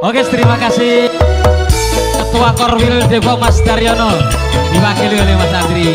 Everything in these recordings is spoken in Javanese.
Oke, terima kasih Ketua Korwil Depok Mas Daryono diwakili oleh Mas Andri.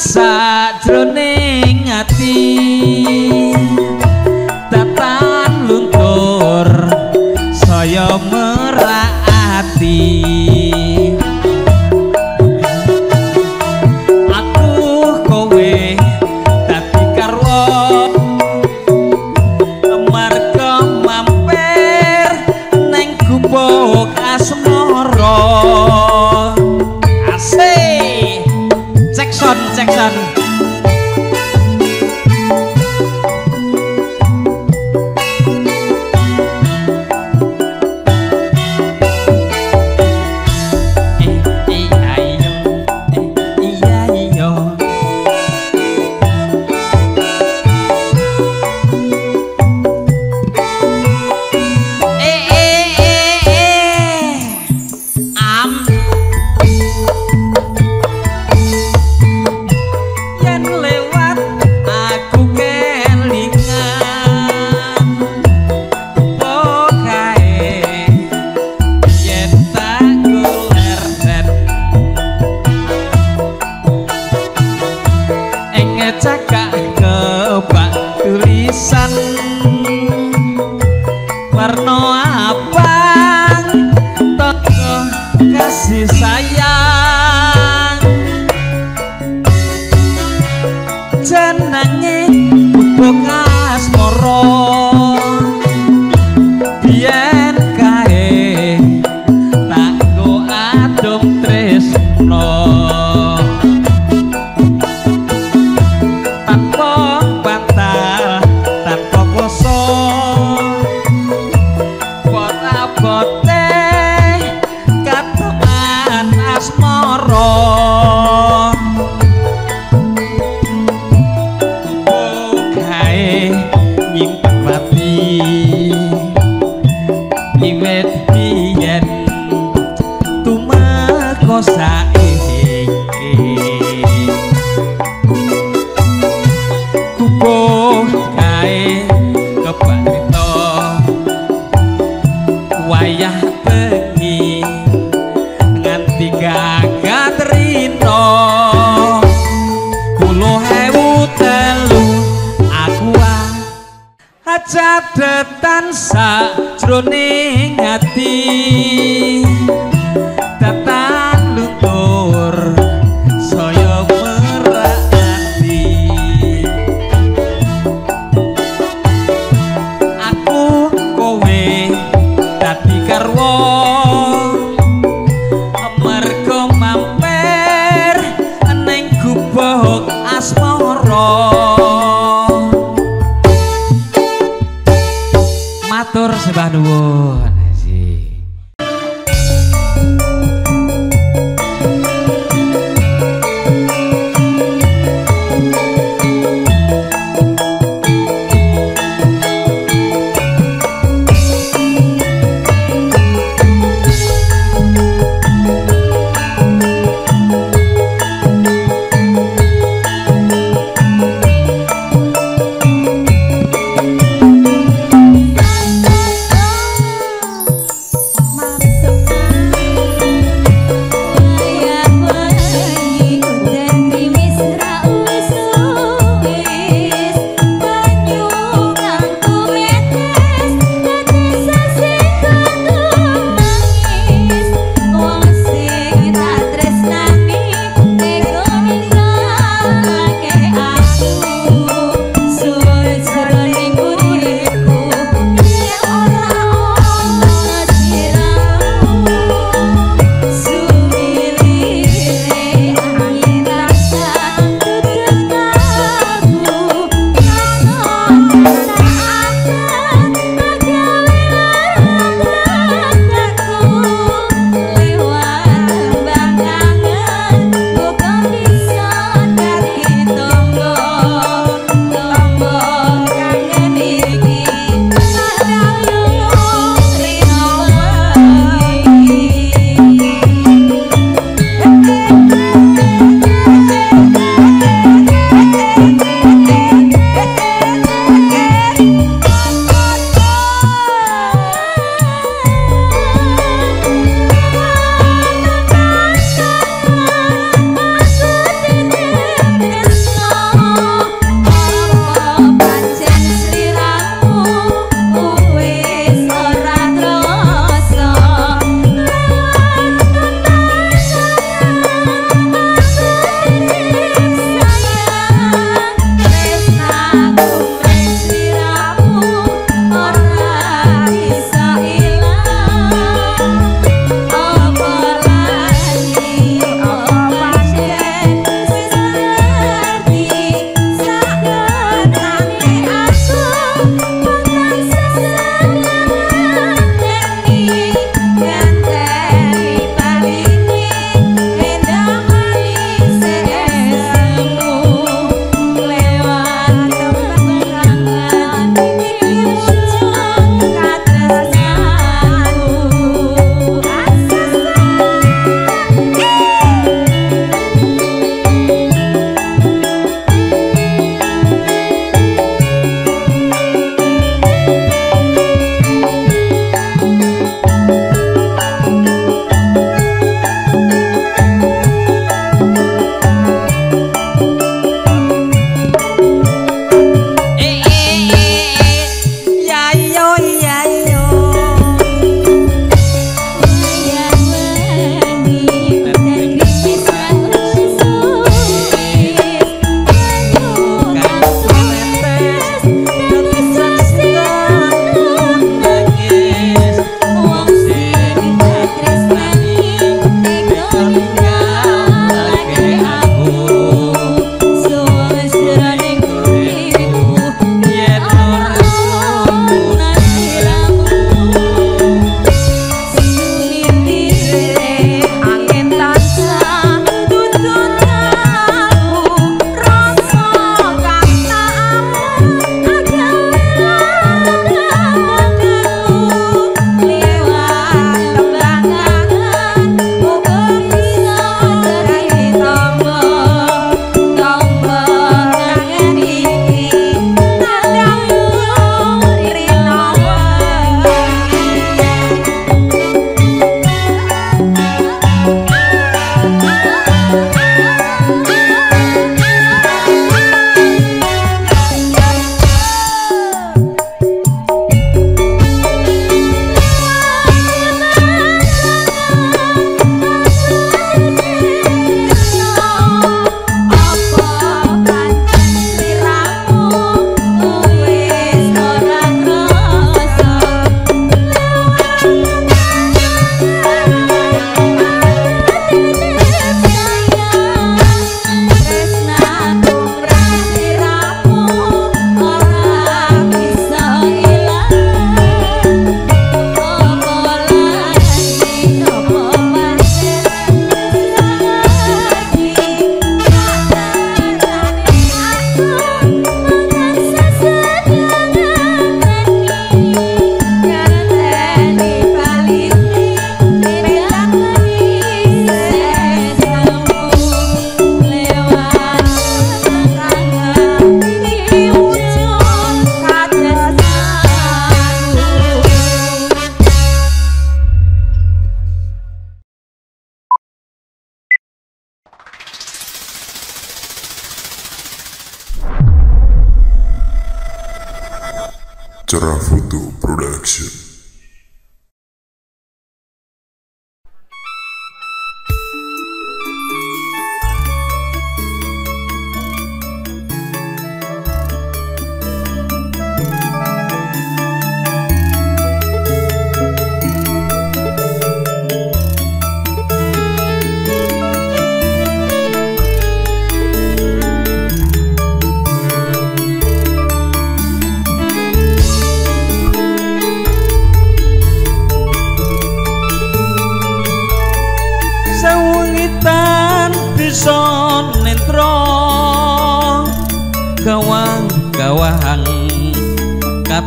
Sajroning 사랑해. padetan sajroning ati.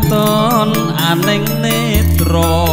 Katon aneng netra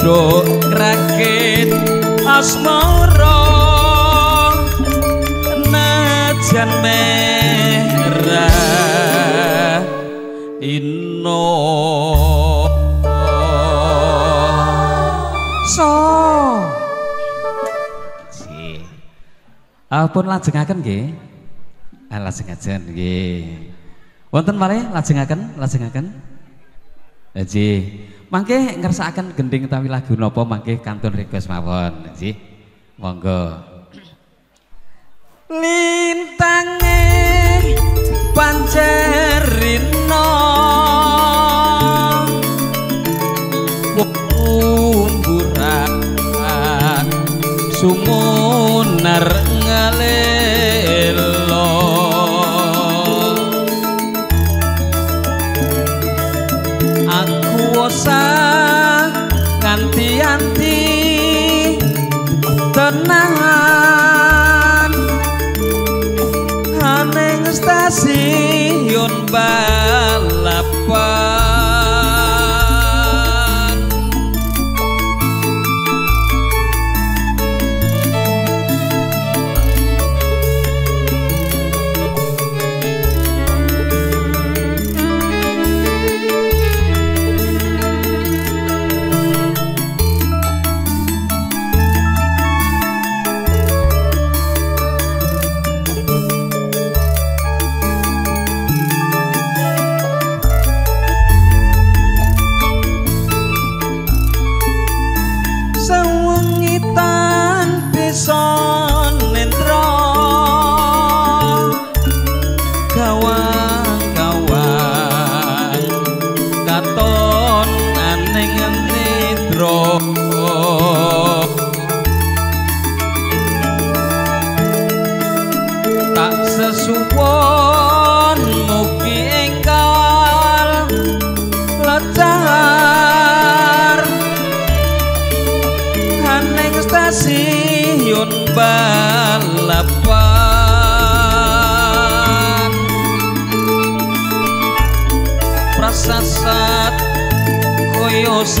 pitodo rakit asmara najan merah ino so Ji. Ah, pun lajengaken nggih. Ah, lajengaken nggih. Wonten malih lajengaken, lajengaken. Ji. Mangke ngersakaken gending utawi lagu napa mangke kantun request mawon, Ji. Monggo. lintange pancerino umburan sumunar aku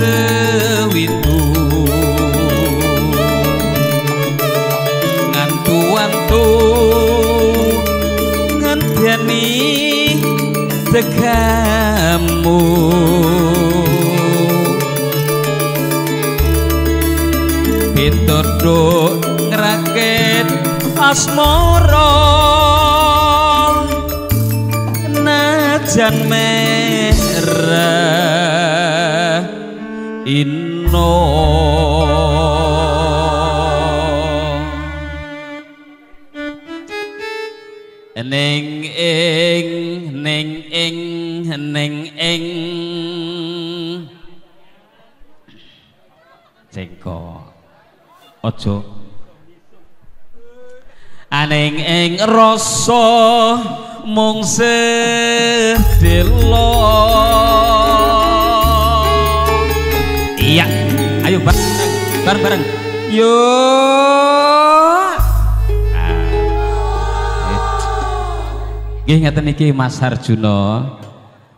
koyo sewindu ngantu-antu ngenteni tegamu pitodo ngrakit asmara. Najan merah in Arjuna ning ing ning ing ning ing cengko aja aning ing rasa mung sedelo iya ayo bareng bareng bareng yo Nggih ngeten iki Mas Harjuno.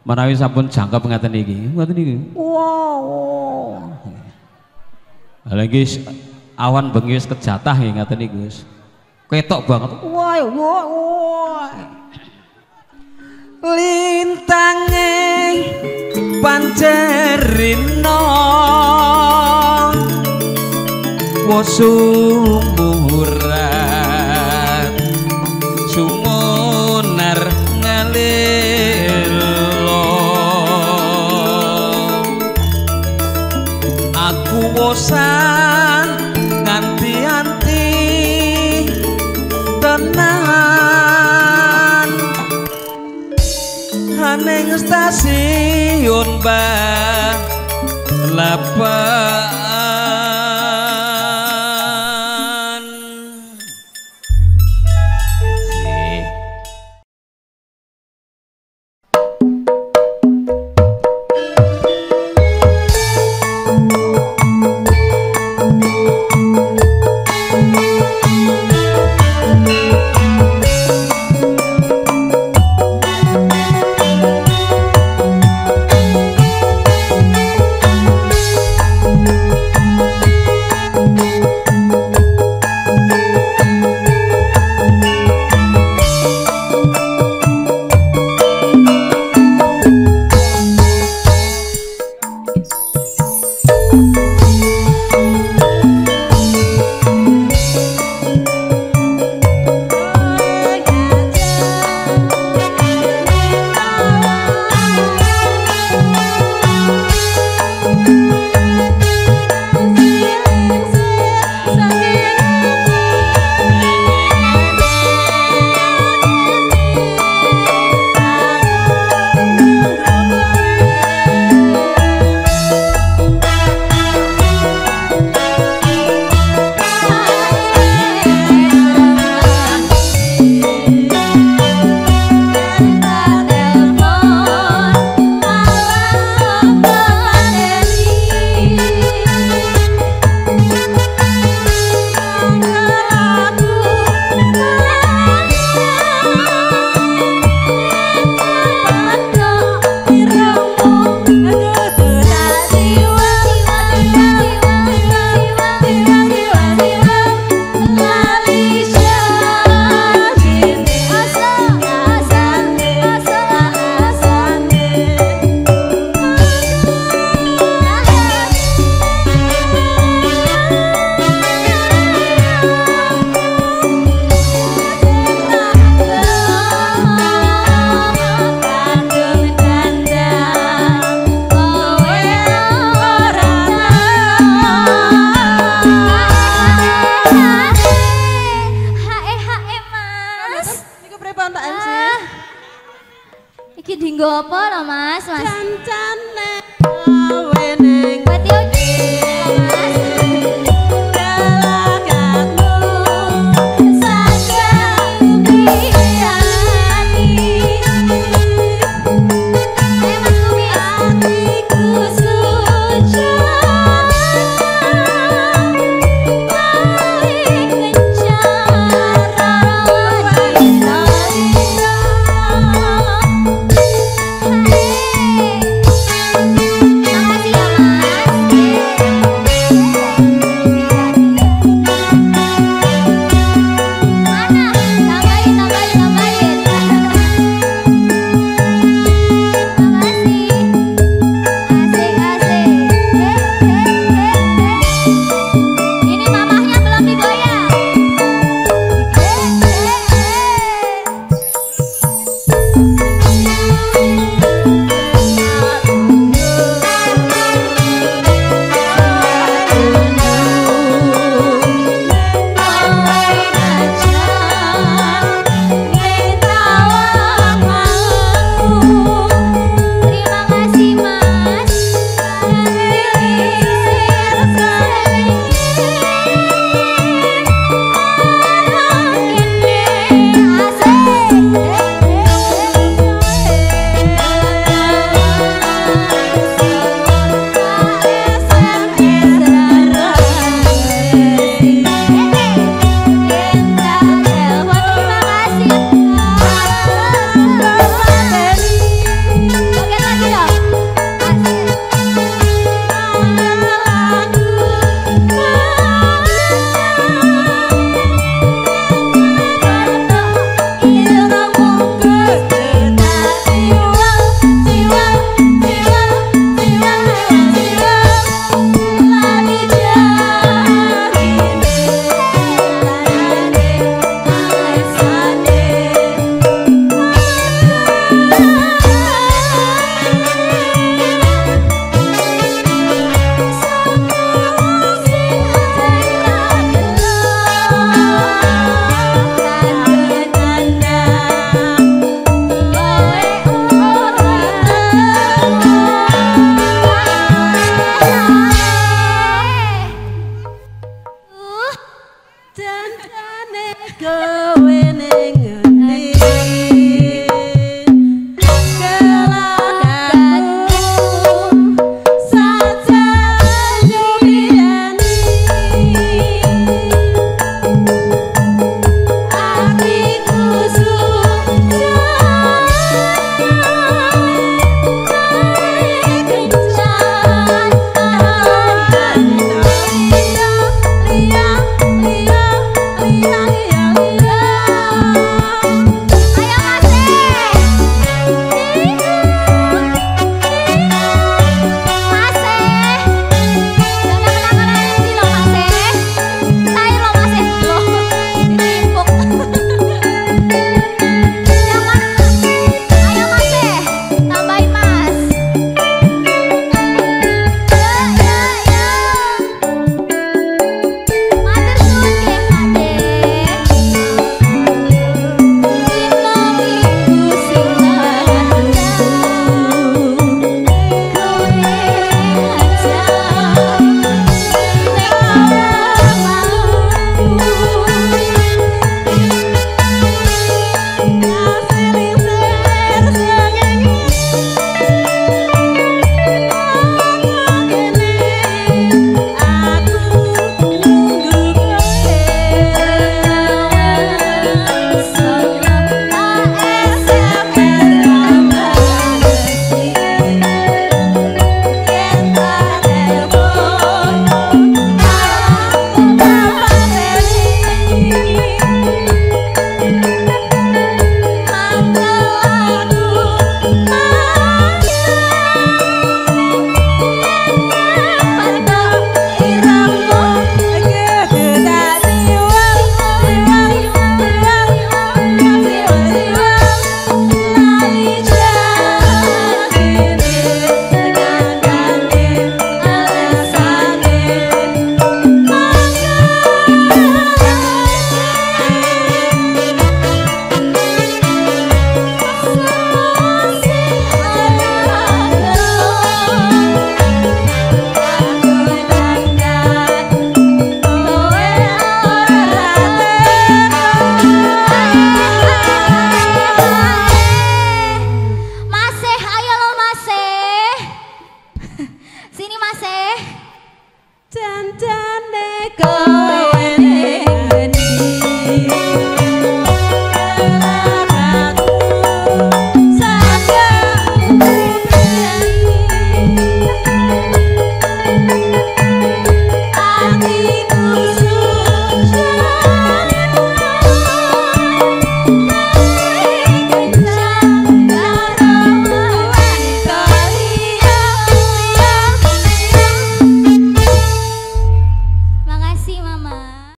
Menawi sampun jangkep ngeten iki. Ngeten iki. Wow. Lah iki awan bengi wis kejatah nggih ngeten iki Gus. Ketok banget. Wah, wah, wah. Lintange pancerina. Wosumurat Sumunar ngalilo. Aku bosan bang